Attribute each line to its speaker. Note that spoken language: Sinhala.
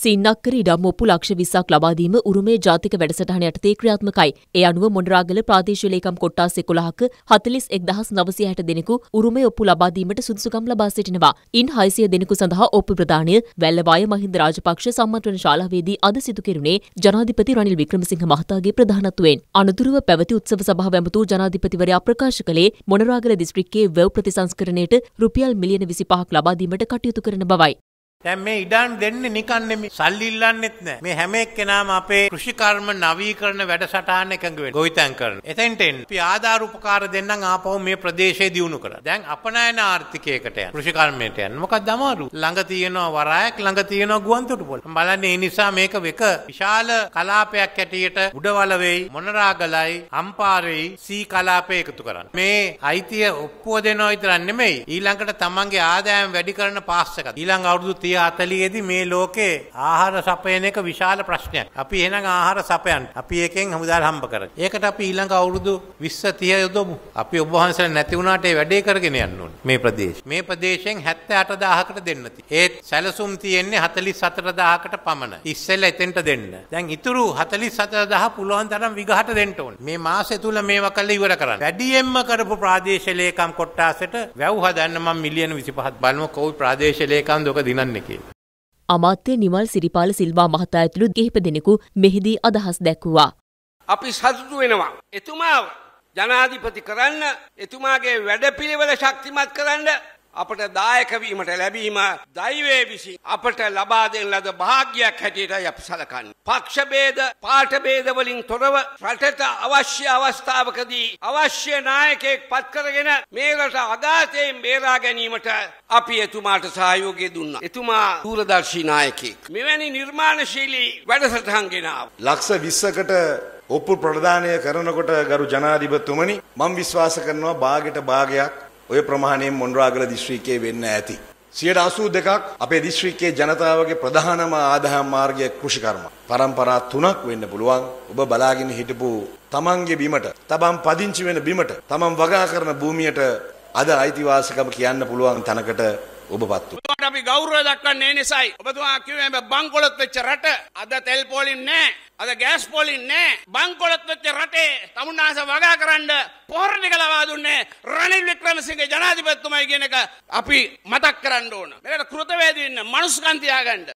Speaker 1: සින්නක්කර ඉඩම් ඔප්පු ලක්ෂ විස්සක් ලබාදීම උරුමේ ජාතික වැඩසටහන යටතේ ක්‍රියාත්මකයි. ඒ අනුව මොණරාගල ප්‍රාදේශීය ලේකම් කොට්ටාස් 11ක 41960 දෙනෙකු උරුමේ ඔප්පු ලබාදීමට සුදුසුකම් ලබා සිටිනවා. ඉන් 600 දෙනෙකු සඳහා ඔප්පු ප්‍රදානය වැල්ලවාය මහින්ද රාජපක්ෂ සම්මන්ත්‍රණ ශාලාවේදී අද සිදු කෙරුණේ ජනාධිපති රනිල් වික්‍රමසිංහ මහතාගේ ප්‍රධානත්වයෙන්. අනතුරුව පැවති උත්සව සභාව ඇමතු ජනාධිපතිවරයා ප්‍රකාශ කළේ මොණරාගල දිස්ත්‍රික්කයේ වැව් ප්‍රතිසංස්කරණයට රුපියල් මිලියන 25ක් ලබා දීමට කටයුතු කරන බවයි.
Speaker 2: දැන් මේ ඉඩම් දෙන්නේ නිකන් නෙමෙයි. සල්ලි ඉල්ලන්නෙත් නැහැ. මේ හැම එක්කෙනාම අපේ කෘෂිකර්ම නවීකරණ වැඩසටහන එකඟ වෙන්න. ගොවිතැන් කරන. එතෙන්ට එන්න. අපි ආධාර උපකාර දෙන්නම් ආපහු මේ ප්‍රදේශය දියුණු කරා. දැන් අපනයන ආර්ථිකයකට යන. කෘෂිකර්මයට යන. මොකක්ද අමාරු? ළඟ තියෙනවා වරායක් ළඟ තියෙනවා ගුවන්තොටුපොළ. බලන්න ඒ නිසා මේක එක විශාල කලාපයක් ඇටියට උඩවල වෙයි මොනරාගලයි අම්පාරෙයි සී කලාපය එකතු කරන්න. මේ අයිතිය ඔප්පුව දෙනවා විතරක් නෙමෙයි. ඊළඟට තමන්ගේ ආදායම් වැඩි කරන පාස් එකක්. ඊළඟ අවුරුදු තිය අතලියේදී මේ ලෝකේ ආහාර සපයන එක විශාල ප්‍රශ්නයක්. අපි එහෙනම් ආහාර සපයන්න. අපි එකෙන් හමුදාල් හම්බ කරගන්න. ඒකට අපි ඊළඟ අවුරුදු 20 30 යොදමු. අපි ඔබ වහන්සේලා නැති වුණාට ඒ වැඩේ කරගෙන යන්න ඕනේ. මේ ප්‍රදේශ. මේ ප්‍රදේශයෙන් 78000කට දෙන්න තියෙනවා. ඒත් සැලසුම් තියෙන්නේ 44000කට පමණ. ඉස්සෙල්ලා එතෙන්ට දෙන්න. දැන් ඉතුරු 44000 පුළුවන් තරම් විගහට දෙන්න ඕනේ. මේ මාසෙ තුල මේවා කළා ඉවර කරන්න. වැඩියෙන්ම කරපු ප්‍රාදේශීය ලේකම් කොට්ටාසෙට වැව් හදන්න මම මිලියන 25ක් බලමු කොයි ප්‍රාදේශීය ලේකම්ද ඔක දිනන්නේ කියලා.
Speaker 1: අමාත්‍ය නිමල් සිරිපාල සිල්වා මහතා ඇතුළු කිහිප දෙනෙකු මෙහිදී අදහස් දැක්වුවා.
Speaker 3: අපි සතුටු වෙනවා. එතුමාව ජනාධිපති කරන්න එතුමාගේ වැඩපිළිවෙල ශක්තිමත් කරන්න අපට දායකවීමට ලැබීම දෛවයේ විසි අපට ලබා දෙන ලද භාග්‍යයක් හැටියටයි අපි සලකන්නේ. පක්ෂභේද පාටභේදවලින් තොරව රටට අවශ්‍ය අවස්ථාවකදී අවශ්‍ය නායකයෙක් පත් කරගෙන මේ රට අගාතයෙන් බේරා ගැනීමට අපි එතුමාට සහයෝගය දුන්නා. එතුමා දූරදර්ශී නායකයෙක්. මෙවැනි නිර්මාණශීලී වැඩසටහන් ගෙනාව.
Speaker 4: ලක්ෂ 20කට ඔප්පු ප්‍රදානය කරනකොට ගරු ජනාධිපතිතුමනි මම විශ්වාස කරනවා භාගයට භාගයක් ඔය ප්‍රමාණයෙන් මොන්රාගල දිස්ත්‍රික්කයේ වෙන්න ඇති. 82ක් අපේ දිස්ත්‍රික්කයේ ජනතාවගේ ප්‍රධානම ආදායම් මාර්ගය කෘෂිකර්ම. පරම්පරා තුනක් වෙන්න පුළුවන්. ඔබ බලාගෙන හිටපු තමන්ගේ බිමට, තමන් පදිංචි වෙන බිමට, තමන් වගා කරන භූමියට අද අයිතිවාසිකම කියන්න පුළුවන් තැනකට ඔබපත් වූ.
Speaker 3: ඔබට අපි ගෞරවය දක්වන්නේ ඒ නිසායි. ඔබතුමා කිව්වේ මේ බංකොලොත් වෙච්ච රට අද තෙල් පොලින් නැහැ. අද ගෑස් පොලින් නැහැ. බංකොලොත් වෙච්ච රටේ තමුන්නාස වගා කරන්න පොහොර ටික ලබා දුන්නේ රනිල් වික්‍රමසිංහ ජනාධිපතිතුමයි කියන එක අපි මතක් කරන්න ඕන. මේකට කෘතවේදී ඉන්න මනුස්සකම් තියාගන්න.